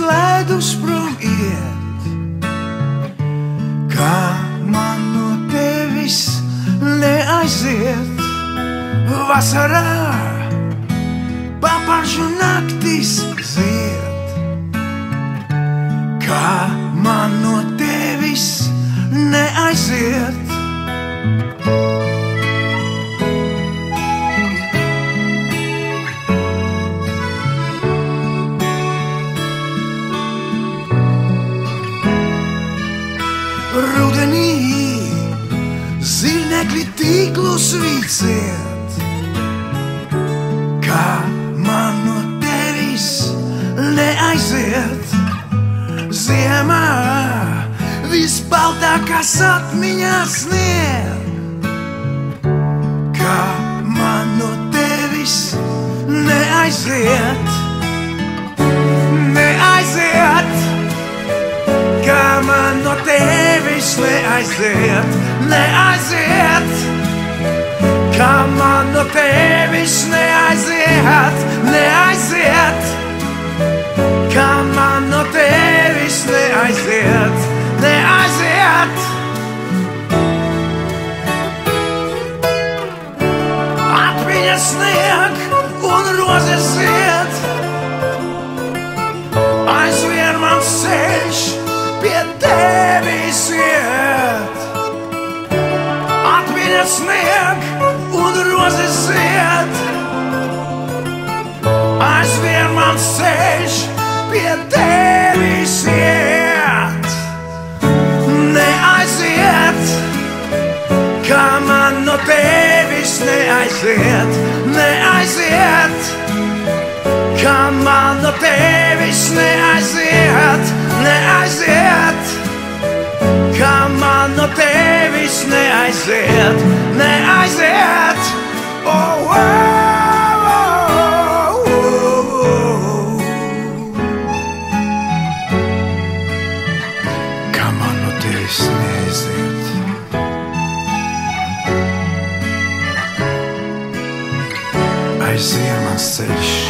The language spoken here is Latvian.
Ledus prom iet, kā man no tevis neaiziet. Vasarā paparšu naktis zied, zīmekļi tīklus vicēt, kā man no tevis neaiziet. Ziemā visbaltākās atmiņās sniegt, kā man no tevis neaiziet. Neaiziet! Kā man no tevis neaiziet, neaiziet, kā man no tevis neaiziet, neaiziet, kā man no tevis neaiziet, neaiziet. Atmiņas snieg zied. Aizvien man ceļš pie tevis iet. Neaiziet, kā man no tevis neaiziet, neaiziet kā man vocês.